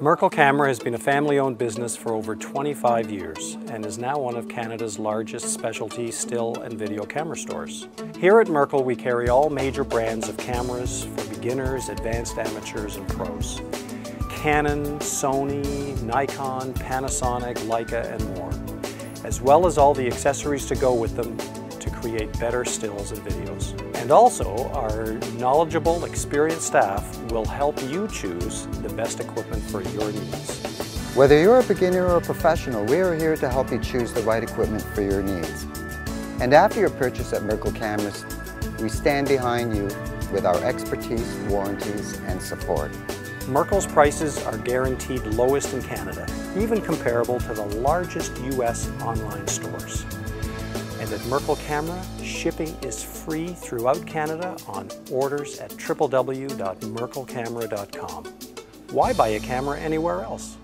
Merkle Camera has been a family-owned business for over 25 years and is now one of Canada's largest specialty still and video camera stores. Here at Merkle we carry all major brands of cameras for beginners, advanced amateurs and pros. Canon, Sony, Nikon, Panasonic, Leica and more, as well as all the accessories to go with them create better stills and videos. And also, our knowledgeable, experienced staff will help you choose the best equipment for your needs. Whether you're a beginner or a professional, we are here to help you choose the right equipment for your needs. And after your purchase at Merkle Cameras, we stand behind you with our expertise, warranties, and support. Merkle's prices are guaranteed lowest in Canada, even comparable to the largest U.S. online stores. And at Merkle Camera, shipping is free throughout Canada on orders at www.merklecamera.com. Why buy a camera anywhere else?